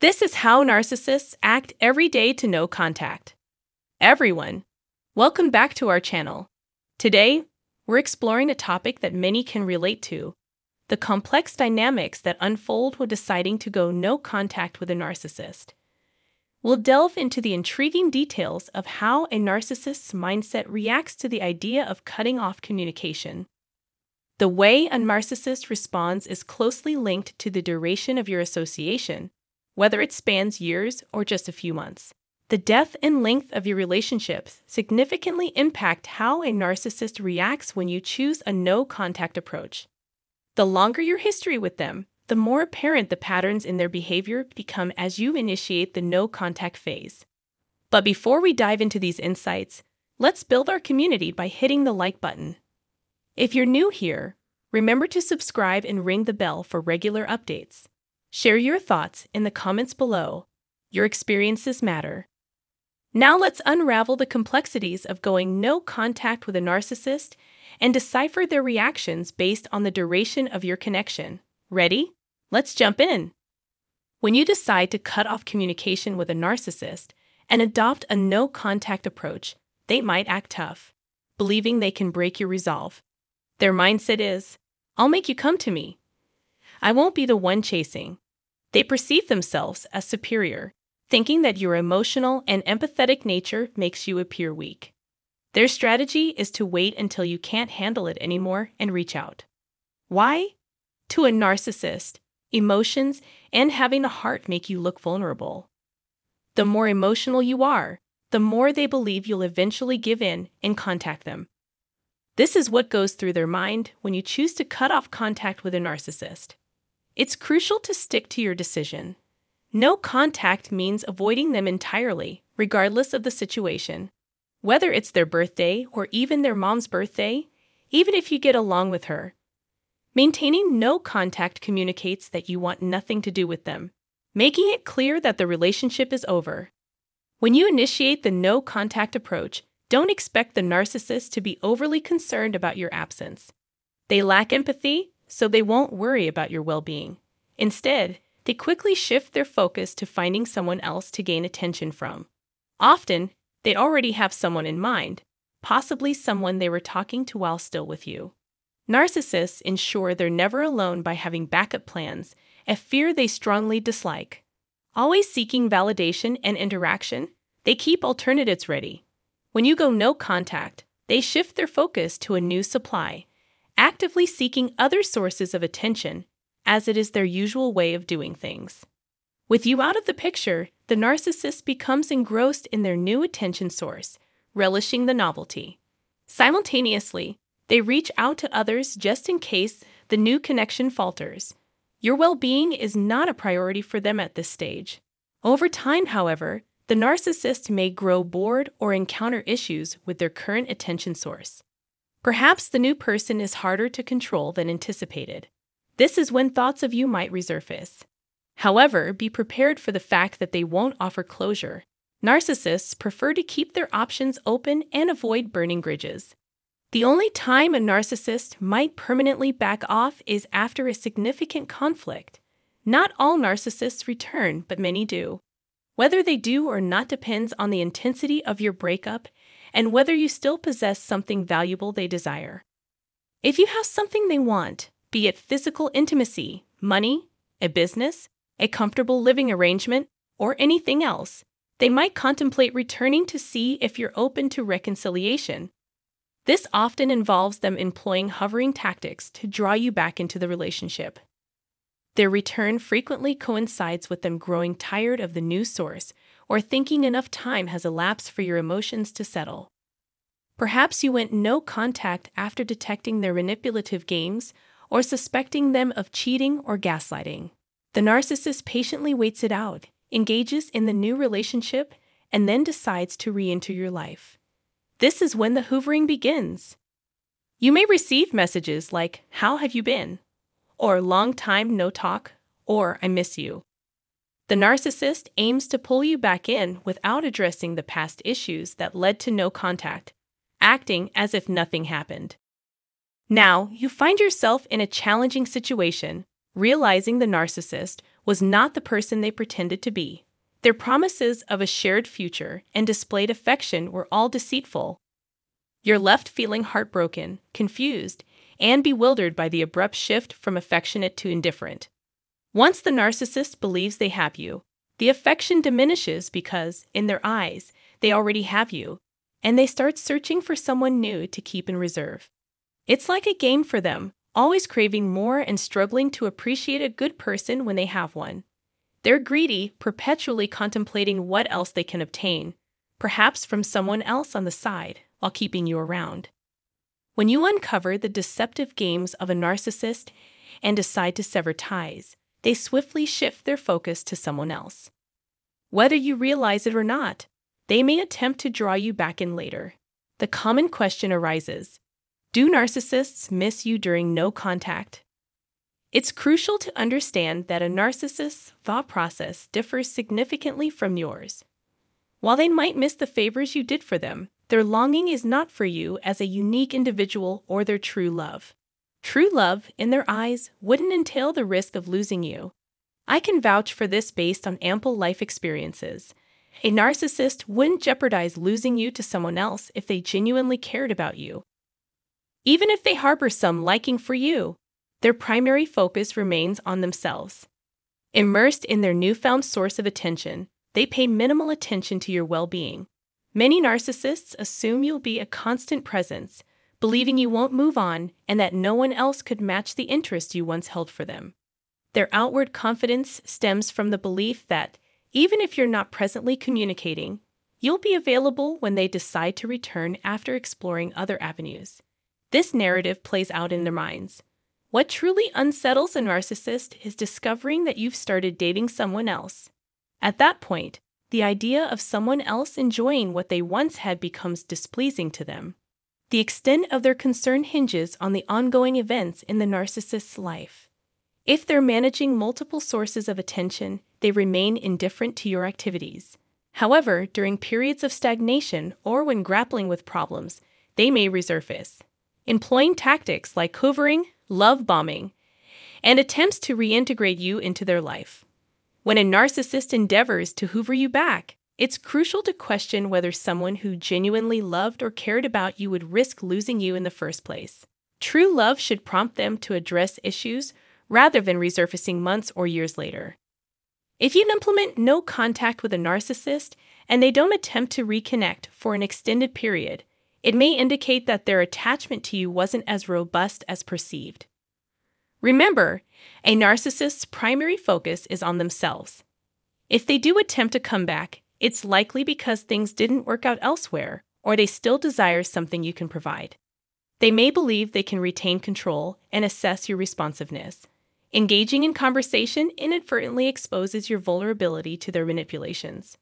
This is how narcissists act every day to no contact. Everyone, welcome back to our channel. Today, we're exploring a topic that many can relate to the complex dynamics that unfold when deciding to go no contact with a narcissist. We'll delve into the intriguing details of how a narcissist's mindset reacts to the idea of cutting off communication. The way a narcissist responds is closely linked to the duration of your association, whether it spans years or just a few months. The depth and length of your relationships significantly impact how a narcissist reacts when you choose a no contact approach. The longer your history with them, the more apparent the patterns in their behavior become as you initiate the no contact phase. But before we dive into these insights, let's build our community by hitting the like button. If you're new here, remember to subscribe and ring the bell for regular updates. Share your thoughts in the comments below. Your experiences matter. Now let's unravel the complexities of going no contact with a narcissist and decipher their reactions based on the duration of your connection. Ready? Let's jump in. When you decide to cut off communication with a narcissist and adopt a no contact approach, they might act tough, believing they can break your resolve. Their mindset is, I'll make you come to me. I won't be the one chasing. They perceive themselves as superior, thinking that your emotional and empathetic nature makes you appear weak. Their strategy is to wait until you can't handle it anymore and reach out. Why? To a narcissist, emotions, and having a heart make you look vulnerable. The more emotional you are, the more they believe you'll eventually give in and contact them. This is what goes through their mind when you choose to cut off contact with a narcissist. It's crucial to stick to your decision. No contact means avoiding them entirely, regardless of the situation. Whether it's their birthday or even their mom's birthday, even if you get along with her, Maintaining no contact communicates that you want nothing to do with them, making it clear that the relationship is over. When you initiate the no contact approach, don't expect the narcissist to be overly concerned about your absence. They lack empathy, so they won't worry about your well being. Instead, they quickly shift their focus to finding someone else to gain attention from. Often, they already have someone in mind, possibly someone they were talking to while still with you. Narcissists ensure they're never alone by having backup plans, a fear they strongly dislike. Always seeking validation and interaction, they keep alternatives ready. When you go no contact, they shift their focus to a new supply, actively seeking other sources of attention, as it is their usual way of doing things. With you out of the picture, the narcissist becomes engrossed in their new attention source, relishing the novelty. Simultaneously, they reach out to others just in case the new connection falters. Your well being is not a priority for them at this stage. Over time, however, the narcissist may grow bored or encounter issues with their current attention source. Perhaps the new person is harder to control than anticipated. This is when thoughts of you might resurface. However, be prepared for the fact that they won't offer closure. Narcissists prefer to keep their options open and avoid burning bridges. The only time a narcissist might permanently back off is after a significant conflict. Not all narcissists return, but many do. Whether they do or not depends on the intensity of your breakup and whether you still possess something valuable they desire. If you have something they want, be it physical intimacy, money, a business, a comfortable living arrangement, or anything else, they might contemplate returning to see if you're open to reconciliation this often involves them employing hoovering tactics to draw you back into the relationship. Their return frequently coincides with them growing tired of the new source or thinking enough time has elapsed for your emotions to settle. Perhaps you went no contact after detecting their manipulative games or suspecting them of cheating or gaslighting. The narcissist patiently waits it out, engages in the new relationship, and then decides to re enter your life. This is when the hoovering begins. You may receive messages like, How have you been? or Long time no talk, or I miss you. The narcissist aims to pull you back in without addressing the past issues that led to no contact, acting as if nothing happened. Now, you find yourself in a challenging situation, realizing the narcissist was not the person they pretended to be. Their promises of a shared future and displayed affection were all deceitful. You're left feeling heartbroken, confused, and bewildered by the abrupt shift from affectionate to indifferent. Once the narcissist believes they have you, the affection diminishes because, in their eyes, they already have you, and they start searching for someone new to keep in reserve. It's like a game for them, always craving more and struggling to appreciate a good person when they have one. They're greedy, perpetually contemplating what else they can obtain, perhaps from someone else on the side, while keeping you around. When you uncover the deceptive games of a narcissist and decide to sever ties, they swiftly shift their focus to someone else. Whether you realize it or not, they may attempt to draw you back in later. The common question arises Do narcissists miss you during no contact? It's crucial to understand that a narcissist's thought process differs significantly from yours. While they might miss the favors you did for them, their longing is not for you as a unique individual or their true love. True love, in their eyes, wouldn't entail the risk of losing you. I can vouch for this based on ample life experiences. A narcissist wouldn't jeopardize losing you to someone else if they genuinely cared about you. Even if they harbor some liking for you, their primary focus remains on themselves. Immersed in their newfound source of attention, they pay minimal attention to your well being. Many narcissists assume you'll be a constant presence, believing you won't move on and that no one else could match the interest you once held for them. Their outward confidence stems from the belief that, even if you're not presently communicating, you'll be available when they decide to return after exploring other avenues. This narrative plays out in their minds. What truly unsettles a narcissist is discovering that you've started dating someone else. At that point, the idea of someone else enjoying what they once had becomes displeasing to them. The extent of their concern hinges on the ongoing events in the narcissist's life. If they're managing multiple sources of attention, they remain indifferent to your activities. However, during periods of stagnation or when grappling with problems, they may resurface, employing tactics like hoovering, love bombing, and attempts to reintegrate you into their life. When a narcissist endeavors to hoover you back, it's crucial to question whether someone who genuinely loved or cared about you would risk losing you in the first place. True love should prompt them to address issues rather than resurfacing months or years later. If you implement no contact with a narcissist and they don't attempt to reconnect for an extended period, it may indicate that their attachment to you wasn't as robust as perceived. Remember, a narcissist's primary focus is on themselves. If they do attempt to come back, it's likely because things didn't work out elsewhere, or they still desire something you can provide. They may believe they can retain control and assess your responsiveness. Engaging in conversation inadvertently exposes your vulnerability to their manipulations.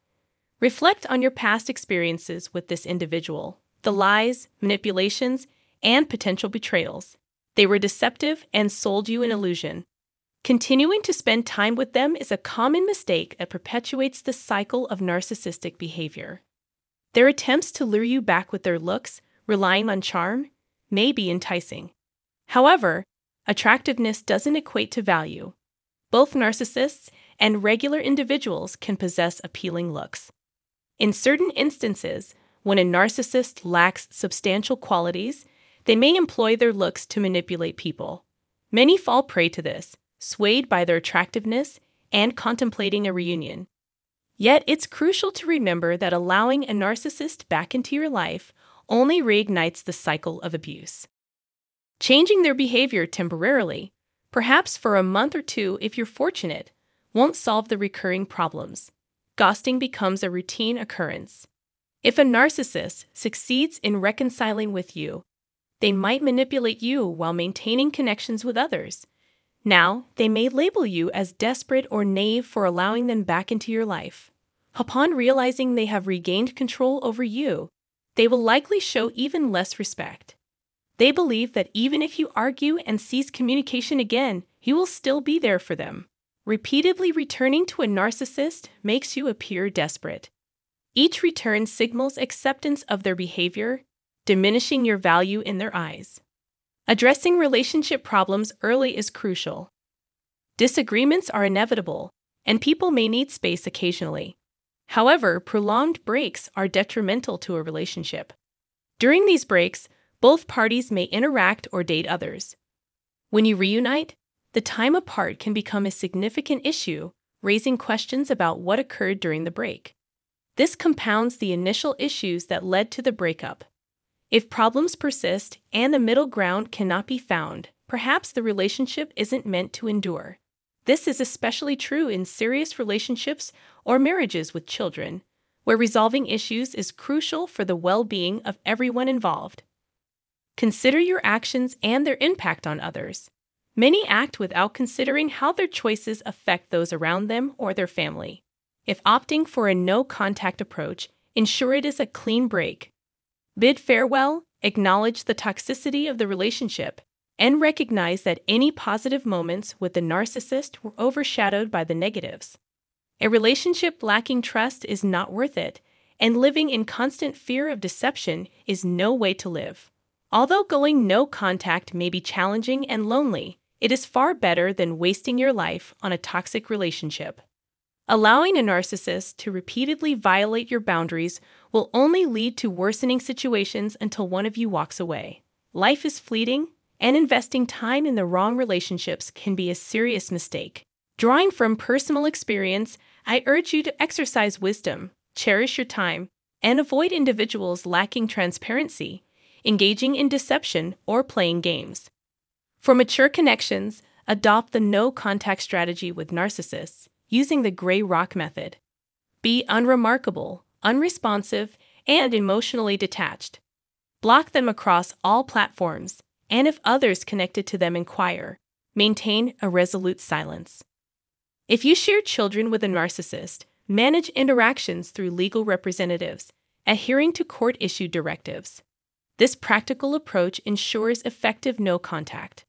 Reflect on your past experiences with this individual, the lies, manipulations, and potential betrayals. They were deceptive and sold you an illusion. Continuing to spend time with them is a common mistake that perpetuates the cycle of narcissistic behavior. Their attempts to lure you back with their looks, relying on charm, may be enticing. However, attractiveness doesn't equate to value. Both narcissists and regular individuals can possess appealing looks. In certain instances, when a narcissist lacks substantial qualities, they may employ their looks to manipulate people. Many fall prey to this, swayed by their attractiveness and contemplating a reunion. Yet it's crucial to remember that allowing a narcissist back into your life only reignites the cycle of abuse. Changing their behavior temporarily, perhaps for a month or two if you're fortunate, won't solve the recurring problems. Ghosting becomes a routine occurrence. If a narcissist succeeds in reconciling with you, they might manipulate you while maintaining connections with others now, they may label you as desperate or naive for allowing them back into your life. Upon realizing they have regained control over you, they will likely show even less respect. They believe that even if you argue and cease communication again, you will still be there for them. Repeatedly returning to a narcissist makes you appear desperate. Each return signals acceptance of their behavior, diminishing your value in their eyes. Addressing relationship problems early is crucial. Disagreements are inevitable, and people may need space occasionally. However, prolonged breaks are detrimental to a relationship. During these breaks, both parties may interact or date others. When you reunite, the time apart can become a significant issue, raising questions about what occurred during the break. This compounds the initial issues that led to the breakup. If problems persist and a middle ground cannot be found, perhaps the relationship isn't meant to endure. This is especially true in serious relationships or marriages with children, where resolving issues is crucial for the well being of everyone involved. Consider your actions and their impact on others. Many act without considering how their choices affect those around them or their family. If opting for a no contact approach, ensure it is a clean break. Bid farewell, acknowledge the toxicity of the relationship, and recognize that any positive moments with the narcissist were overshadowed by the negatives. A relationship lacking trust is not worth it, and living in constant fear of deception is no way to live. Although going no contact may be challenging and lonely, it is far better than wasting your life on a toxic relationship. Allowing a narcissist to repeatedly violate your boundaries will only lead to worsening situations until one of you walks away. Life is fleeting, and investing time in the wrong relationships can be a serious mistake. Drawing from personal experience, I urge you to exercise wisdom, cherish your time, and avoid individuals lacking transparency, engaging in deception, or playing games. For mature connections, adopt the no contact strategy with narcissists using the gray rock method. Be unremarkable, unresponsive, and emotionally detached. Block them across all platforms and if others connected to them inquire, maintain a resolute silence. If you share children with a narcissist, manage interactions through legal representatives, adhering to court issued directives. This practical approach ensures effective no contact.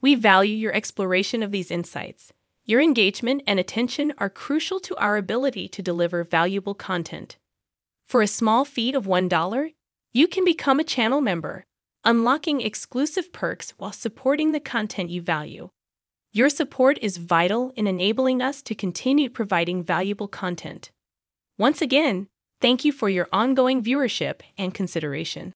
We value your exploration of these insights. Your engagement and attention are crucial to our ability to deliver valuable content. For a small fee of $1, you can become a channel member unlocking exclusive perks while supporting the content you value. Your support is vital in enabling us to continue providing valuable content. Once again, thank you for your ongoing viewership and consideration.